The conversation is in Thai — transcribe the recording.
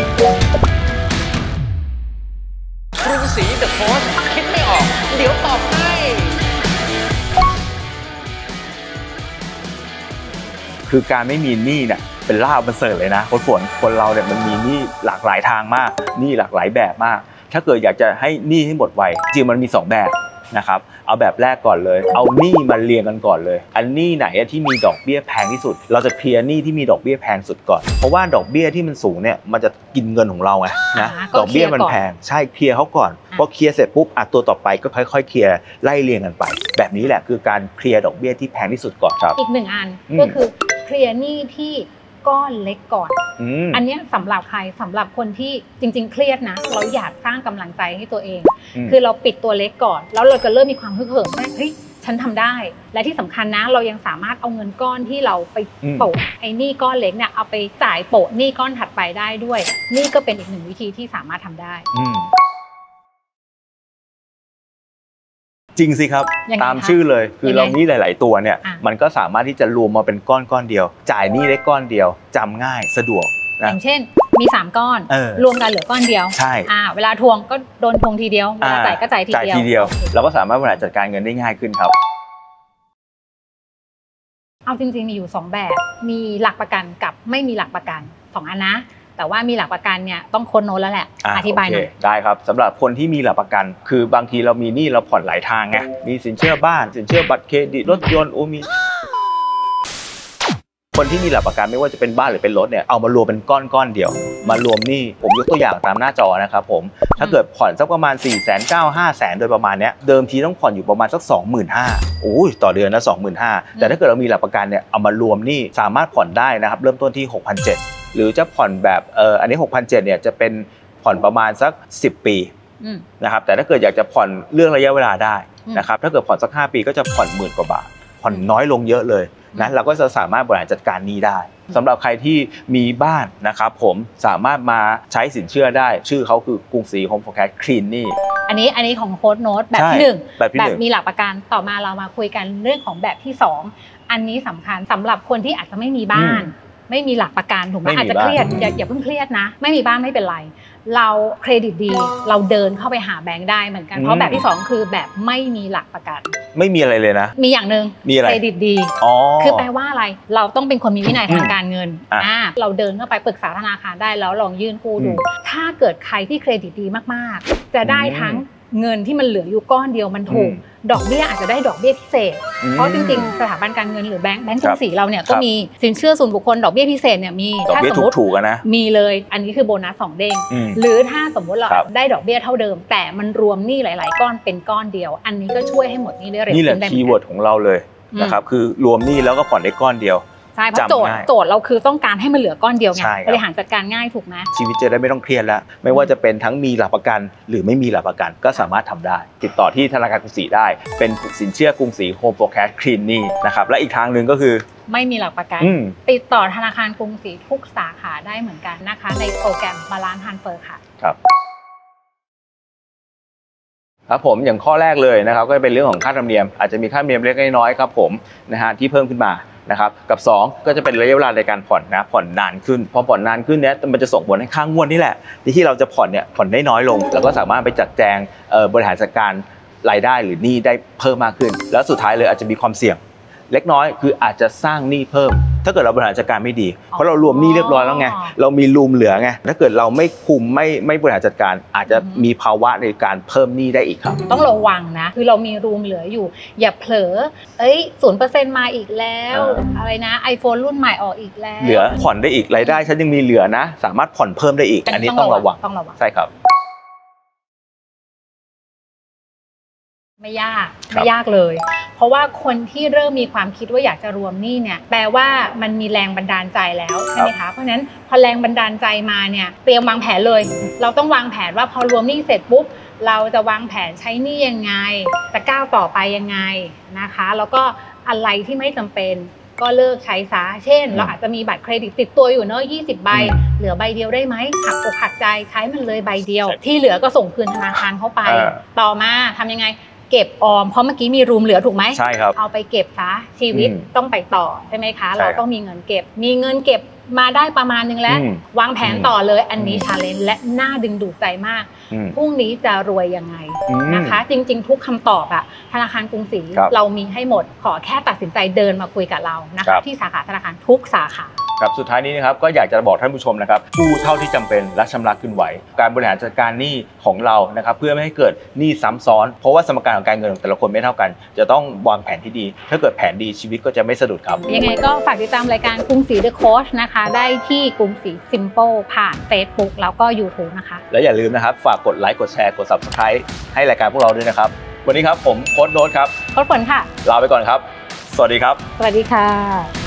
กรุงศรีเดอะโค้ชคิดไม่ออก เดี๋ยวตอบให้คือการไม่มีหนี้เนี่ยเป็นลาบมันเสริฐเลยนะคนฝนคนเราเนี่ยมันมีหนี้หลากหลายทางมากหนี้หลากหลายแบบมาก ถ้าเกิดอยากจะให้หนี้ให้หมดไวจริงมันมีสองแบบ นะครับ เอาแบบแรกก่อนเลย เอาหนี้มาเรียงกันก่อนเลย อันหนี้ไหนอะที่มีดอกเบี้ยแพงที่สุด เราจะเคลียร์หนี้ที่มีดอกเบี้ยแพงสุดก่อน เพราะว่าดอกเบี้ยที่มันสูงเนี่ย มันจะกินเงินของเราไงนะอ่าก็ดอกเบี้ยมันเคลียร์ก่อนแพง ใช่ เคลียร์เขาก่อนอ่าพอเคลียร์เสร็จปุ๊บอะตัวต่อไปก็ค่อย ๆ เคลียร์ไล่เรียงกันไป แบบนี้แหละคือการเคลียร์ดอกเบี้ยที่แพงที่สุดก่อนครับ อีกหนึ่งอันอืมก็คือเคลียร์หนี้ที่ ก้อนเล็กก่อนอืมอันเนี้ยสำหรับใครสำหรับคนที่จริง ๆ เครียดนะ เราอยากสร้างกำลังใจให้ตัวเองมคือเราปิดตัวเล็กก่อน แล้วเราจะเริ่มมีความฮึกเหิมว่าเฮ้ยฉันทำได้ และที่สำคัญนะ เรายังสามารถเอาเงินก้อนที่เราไปอืมโปะไอ้หนี้ก้อนเล็กเนี่ยเอาไปจ่ายโปะหนี้ก้อนถัดไปได้ด้วย นี่ก็เป็นอีกหนึ่งวิธีที่สามารถทำได้ จริงสิครับยังไงตามคะชื่อเลย คือยังไงเรานี่หลาย ๆ ตัวเนี่ยอะมันก็สามารถที่จะรวมมาเป็นก้อนก้อนๆเดียว จ่ายหนี้ได้ก้อนเดียวจำง่ายสะดวกอนะย่างเช่นมี 3 ก้อนเออรวมกันเหลือก้อนเดียวใช่อ่าเวลาทวงก็โดนทวงทีเดียวเวลาจ่ายก็จ่ายทีจ่ายเดียวทีเดียว เราก็สามารถบริหารจัดการเงินได้ง่ายขึ้นครับเอาจริงๆมีอยู่ 2 แบบ มีหลักประกันกับไม่มีหลักประกันสองอันนะ แต่ว่ามีหลักประกันเนี่ยต้องค้นโน้ตแล้วแหละะอธิบายหน่อยโเคได้ครับสำหรับคนที่มีหลักประกัน คือบางทีเรามีหนี้เราผ่อนหลายทางไงมีสินเชื่อบ้านสินเชื่อบัตรเครดิตรถยนต์โอ้มีคนที่มีหลักประกันไม่ว่าจะเป็นบ้านหรือเป็นรถเนี่ยเอามารวมเป็นก้อนก้อนๆเดียว มารวมหนี้ผมยกตัวอย่างตามหน้าจอนะครับผมถ้าเกิดผ่อนสักประมาณ 4 9 0 0 0 0 5 0 0 0 0โดยประมาณเนี้ยเดิมทีต้องผ่อนอยู่ประมาณสัก 25,000โอ้ยต่อเดือนนะ25,000แต่ถ้าเกิดเรามีหลักประกันเนี่ยเอามารวมหนี้สามารถผ่อนได้นะครับเริ่มต้นที่ 6,700 หรือจะผ่อนแบบเอออันนี้ 6,700เนี่ยจะเป็นผ่อนประมาณสัก 10 ปีอืมนะครับแต่ถ้าเกิดอยากจะผ่อนเรื่องระยะเวลาได้อืมนะครับถ้าเกิดผ่อนสัก 5 ปีก็จะผ่อนหมื่นกว่าบาท ผ่อนน้อยลงเยอะเลยนะอืมเราก็จะสามารถบริหารจัดการหนี้ได้สำหรับใครที่มีบ้านนะครับผมสามารถมาใช้สินเชื่อได้ ชื่อเขาคือกรุงศรี Home for Cash Clean หนี้อันนี้อันนี้ของโค้ดโน้ตแบบใช่ที่หนึ่งแบบที่แบหบนึ่งมีหลักประกันต่อมาเรามาคุยกันเรื่องของแบบที่สองอันนี้สำคัญสำหรับคนที่อาจจะไม่มีบ้าน ไม่มีหลักประกันถูกไหมไม่มีอาจจะเครียดอย่าอย่าเพิ่งเครียดนะ ไม่มีบ้านไม่เป็นไร เราเครดิตดีเราเดินเข้าไปหาแบงค์ได้เหมือนกันเพราะแบบที่สองคือแบบไม่มีหลักประกัน ไม่มีอะไรเลยนะ มีอย่างหนึ่งมีอะไรเครดิตดีอ๋อคือแปลว่าอะไรเราต้องเป็นคนมีวินัยทางอืมการเงินอะอ่าเราเดินเข้าไปปรึกษาธนาคารได้แล้วลองยื่นกู้ดูอืมถ้าเกิดใครที่เครดิตดีมากๆ จะได้อืมทั้ง เงินที่มันเหลืออยู่ก้อนเดียวมันถูกอืมดอกเบี้ยอาจจะได้ดอกเบี้ยพิเศษอืมเพราะจริงๆ สถาบันการเงินหรือแบงก์แบงก์กรุครังบศรีเราเนี่ยคก็รับมีสินเชื่อส่วนบุคคลดอกเบี้ยพิเศษเนี่ยมีดอกถ้าเบี้ยสมมติถูกๆอะนะมีเลยอันนี้คือโบนัสสองเด้งอืมหรือถ้าสมมุติเราครับได้ดอกเบี้ยเท่าเดิม แต่มันรวมหนี้หลาย ๆ ก้อนเป็นก้อนเดียว อันนี้ก็ช่วยให้หมดหนี้ได้เร็วนี่แหละขึ้นได้เหมืคีอนย์เวิกัร์ดของเราเลยอืมนะครับคือรวมหนี้แล้วก็ผ่อนได้ก้อนเดียว ใช่เพราะจำโจทย์ง่ายโจทย์เราคือต้องการให้มันเหลือก้อนเดียวไงใช่ครับบริหารจัดการง่ายถูกไหมชีวิตจะได้ไม่ต้องเครียดแล้ว ไม่ว่าจะเป็นทั้งมีหลักประกัน หรือไม่มีหลักประกันก็สามารถทำได้ ติดต่อที่ธนาคารกรุงศรีได้ เป็นสินเชื่อกรุงศรี Home for Cash Clean หนี้นะครับและอีกทางหนึ่งก็คือไม่มีหลักประกันอืมติดต่อธนาคารกรุงศรีทุกสาขาได้เหมือนกันนะคะ ในโปรแกรม Balance Transfer ค่ะครับครับผมอย่างข้อแรกเลยนะครับก็เป็นเรื่องของค่าธรรมเนียมอาจจะมีค่าธรรมเนียมเล็กน้อยๆครับผมนะฮะที่เพิ่มขึ้นมา นะครับกับ 2 ก็จะเป็นระยะเวลาในการผ่อนนะผ่อนนานขึ้นพอผ่อนนานขึ้นเนี้ยมันจะส่งผลให้ค่างวดนี่แหละ ที่เราจะผ่อนเนี่ยผ่อนได้น้อยลง แล้วก็สามารถไปจัดแจงบริหารจัดการรายได้หรือหนี้ได้เพิ่มมากขึ้น แล้วสุดท้ายเลยอาจจะมีความเสี่ยง เล็กน้อยคืออาจจะสร้างหนี้เพิ่ม ถ้าเกิดเราบริหารจัดการไม่ดี เพราะเรารวมหนี้เรียบร้อยแล้วไงอ๋อเรามีรูมเหลือไง ถ้าเกิดเราไม่คุมไม่ไม่บริหารจัดการ อาจจะอือฮึมีภาวะในการเพิ่มหนี้ได้อีกครับ ต้องระวังนะ คือเรามีรูมเหลืออยู่ อย่าเผลอ เอ้ยศูนย์เปอร์เซ็นต์มาอีกแล้วอ่าอะไรนะ iPhone รุ่นใหม่ออกอีกแล้ว เหลือผ่อนได้อีกรายได้ฉันยังมีเหลือนะ สามารถผ่อนเพิ่มได้อีก อันนี้ต้องระวังต้องระวังใช่ครับ ไม่ยากครับไม่ยากเลย เพราะว่าคนที่เริ่มมีความคิดว่าอยากจะรวมหนี้เนี่ยแปลว่ามันมีแรงบันดาลใจแล้วใช่ไหมคะเพราะฉะนั้นพอแรงบันดาลใจมาเนี่ยเตรียมวางแผนเลย เราต้องวางแผนว่าพอรวมหนี้เสร็จปุ๊บเราจะวางแผนใช้หนี้ยังไง จะก้าวต่อไปยังไงนะคะ แล้วก็อะไรที่ไม่จำเป็นก็เลิกใช้ซะ เช่นอืมเราอาจจะมีบัตรเครดิตติดตัวอยู่เนอะ20 ใบอืมเหลือใบเดียวได้ไหมหักอกหักใจใช้มันเลยใบเดียว ที่เหลือก็ส่งคืนธนาคารเข้าไปอ่าต่อมาทำยังไง เก็บออมเพราะเมื่อกี้มีรูมเหลือถูกไหมใช่ครับเอาไปเก็บซะชีวิตอืมต้องไปต่อใช่ไหมคะใช่เราครับต้องมีเงินเก็บ มีเงินเก็บมาได้ประมาณนึงแล้วอืมวางแผนต่อเลยอันนี้ชาเลนจ์และน่าดึงดูดใจมากอืมพรุ่งนี้จะรวยยังไงอืมนะคะ จริง ๆ ทุกคำตอบอะธนาคารกรุงศรีครับเรามีให้หมดขอแค่ตัดสินใจเดินมาคุยกับเรานะครัคะบที่สาขาธนาคารทุกสาขา ครับสุดท้ายนี้นะครับก็อยากจะบอกท่านผู้ชมนะครับกู้เท่าที่จำเป็นและชำระคืนไหว การบริหารจัดการหนี้ของเรานะครับเพื่อไม่ให้เกิดหนี้ซ้ำซ้อน เพราะว่าสมการของการเงินของแต่ละคนไม่เท่ากัน จะต้องวางแผนที่ดี ถ้าเกิดแผนดีชีวิตก็จะไม่สะดุดครับ ยังไงก็ฝากติดตามรายการกรุงศรีเดอะโค้ชนะคะได้ที่กรุงศรีซิมโ l ผ่าน Facebook แล้วก็ YouTube นะคะ และอย่าลืมนะครับฝากกดไลค์กดแชร์กด subscribe ให้รายการพวกเราด้วยนะครับ วันนี้ครับผมโค้ดโน้ตครับโค้ชฝนค่ะลาไปก่อนครับ สวัสดีครับ สวัสดีค่ะ